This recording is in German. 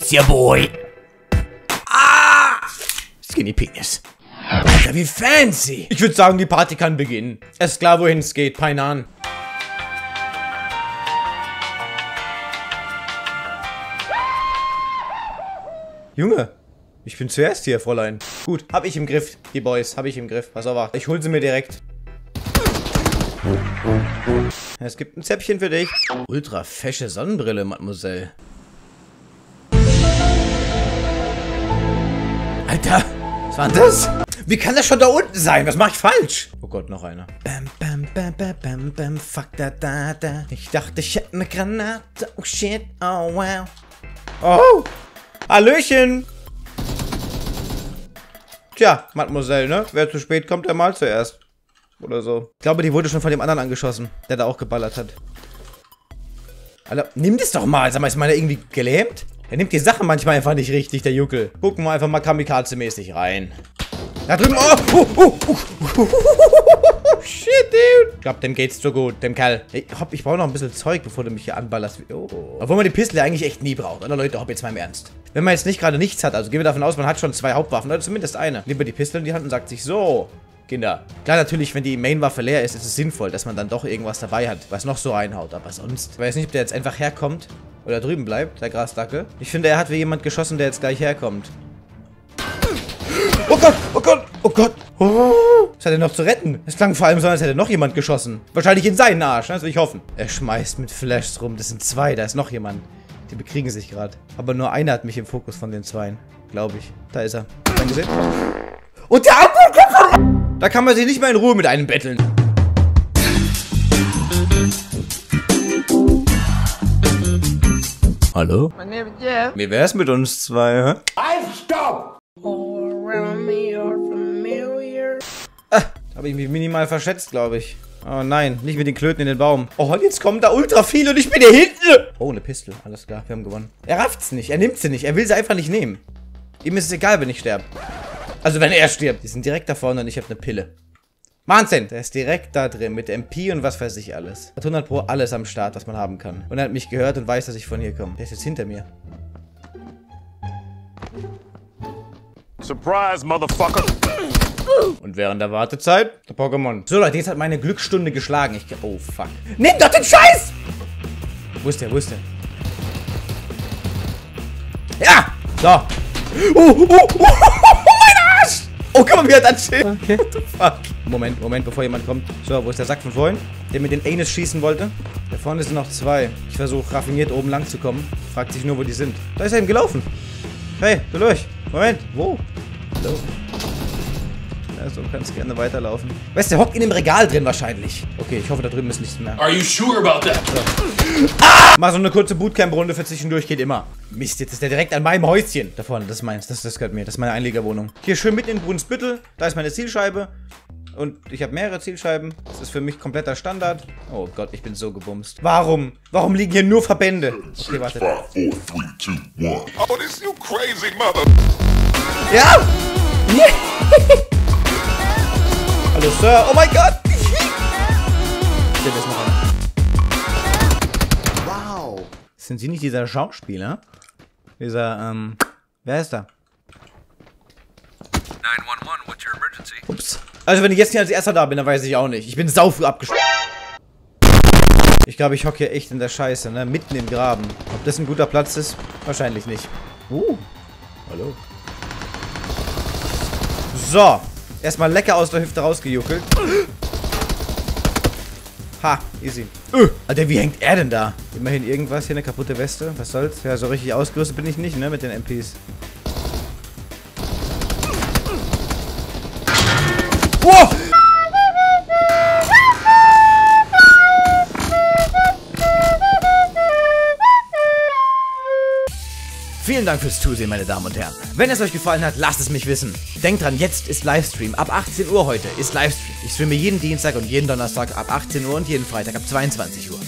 It's your boy. Ah! Skinny Penis. Alter, wie fancy. Ich würde sagen, die Party kann beginnen. Es ist klar, wohin es geht. Pein an. Junge, ich bin zuerst hier, Fräulein. Gut, hab ich im Griff. Die Boys, hab ich im Griff. Pass auf, ich hol sie mir direkt. Es gibt ein Zäppchen für dich. Ultra fesche Sonnenbrille, Mademoiselle. Alter, was war denn das? Wie kann das schon da unten sein? Was mache ich falsch? Oh Gott, noch einer. Bam, bam, bam, bam, bam, bam, fuck da, da, da. Ich dachte, ich hätte eine Granate. Oh shit, oh wow. Oh, Hallöchen. Tja, Mademoiselle, ne? Wer zu spät kommt, der mal zuerst. Oder so. Ich glaube, die wurde schon von dem anderen angeschossen, der da auch geballert hat. Alter, nimm das doch mal. Sag mal, ist meiner irgendwie gelähmt? Er nimmt die Sachen manchmal einfach nicht richtig, der Juckel. Gucken wir einfach mal kamikaze-mäßig rein. Da drüben. Oh, oh, oh, oh, oh, oh, shit, dude. Ich glaube, dem geht's so gut, dem Kerl. Ich, hopp, ich brauche noch ein bisschen Zeug, bevor du mich hier anballerst. Oh. Obwohl man die Pistole eigentlich echt nie braucht. Oder Leute, hopp jetzt mal im Ernst. Wenn man jetzt nicht gerade nichts hat, also gehen wir davon aus, man hat schon zwei Hauptwaffen. Oder zumindest eine. Lieber die Pistole in die Hand und sagt sich so. Kinder. Klar, natürlich, wenn die Main-Waffe leer ist, ist es sinnvoll, dass man dann doch irgendwas dabei hat, was noch so reinhaut. Aber sonst. Ich weiß nicht, ob der jetzt einfach herkommt oder drüben bleibt, der Grasdackel. Ich finde, er hat wie jemand geschossen, der jetzt gleich herkommt. Oh Gott, oh Gott, oh Gott. Oh, was hat er noch zu retten? Es klang vor allem so, als hätte noch jemand geschossen. Wahrscheinlich in seinen Arsch, ne? das will ich hoffen. Er schmeißt mit Flashs rum. Das sind zwei, da ist noch jemand. Die bekriegen sich gerade. Aber nur einer hat mich im Fokus von den zweien. Glaube ich. Da ist er. Dein gesehen? Und der andere Da kann man sich nicht mehr in Ruhe mit einem betteln. Hallo? Wie wär's mit uns zwei, hä? stop! Ah, habe ich mich minimal verschätzt, glaube ich. Oh nein, nicht mit den Klöten in den Baum. Oh, jetzt kommen da ultra viele und ich bin hier hinten. Oh, eine Pistole. Alles klar, wir haben gewonnen. Er rafft's nicht, er nimmt sie nicht, er will sie einfach nicht nehmen. Ihm ist es egal, wenn ich sterbe. Also wenn er stirbt. Die sind direkt da vorne und ich habe eine Pille. Wahnsinn! Der ist direkt da drin mit MP und was weiß ich alles. Hat 100 Pro alles am Start, was man haben kann. Und er hat mich gehört und weiß, dass ich von hier komme. Der ist jetzt hinter mir. Surprise, Motherfucker! Und während der Wartezeit, der Pokémon. So, Leute, jetzt hat meine Glücksstunde geschlagen. Ich... Oh, fuck. Nimm doch den Scheiß! Wo ist der? Wo ist der? Ja! So. Oh, oh, oh, oh! Oh, guck mal, wie er dann steht. Okay. What the fuck? Moment, Moment, bevor jemand kommt. So, wo ist der Sack von vorhin? Der mit den Anus schießen wollte. Da vorne sind noch zwei. Ich versuche raffiniert oben lang zu kommen. Fragt sich nur, wo die sind. Da ist er eben gelaufen. Hey, du durch. Moment, wo? Hallo. Also, du kannst gerne weiterlaufen. Weißt du, der hockt in dem Regal drin wahrscheinlich. Okay, ich hoffe, da drüben ist nichts mehr. Are you sure about that? So. Ah! Mal so eine kurze Bootcamp-Runde für zwischendurch geht immer. Mist, jetzt ist der direkt an meinem Häuschen. Da vorne, das ist meins. Das, das gehört mir. Das ist meine Einlegerwohnung. Hier schön mitten in Brunsbüttel. Da ist meine Zielscheibe. Und ich habe mehrere Zielscheiben. Das ist für mich kompletter Standard. Oh Gott, ich bin so gebumst. Warum? Warum liegen hier nur Verbände? Okay, warte. Oh, this you crazy mother. Ja! Yeah. Sir. Oh mein Gott. Hier ist noch einer. Wow. Sind Sie nicht dieser Schauspieler? Dieser, ähm, wer ist da? 911, what's your emergency? Ups. Also wenn ich jetzt nicht als erster da bin, dann weiß ich auch nicht. Ich bin saufrüh abgesprungen. Ich glaube, ich hocke hier echt in der Scheiße, ne? Mitten im Graben. Ob das ein guter Platz ist? Wahrscheinlich nicht. Uh. Hallo. So. Erstmal lecker aus der Hüfte rausgejuckelt. Ha, easy. Uh, Alter, wie hängt er denn da? Immerhin irgendwas. Hier eine kaputte Weste. Was soll's? Ja, so richtig ausgerüstet bin ich nicht, ne, mit den MPs. Wow! Vielen Dank fürs Zusehen, meine Damen und Herren. Wenn es euch gefallen hat, lasst es mich wissen. Denkt dran, jetzt ist Livestream. Ab 18 Uhr heute ist Livestream. Ich streame jeden Dienstag und jeden Donnerstag ab 18 Uhr und jeden Freitag ab 22 Uhr.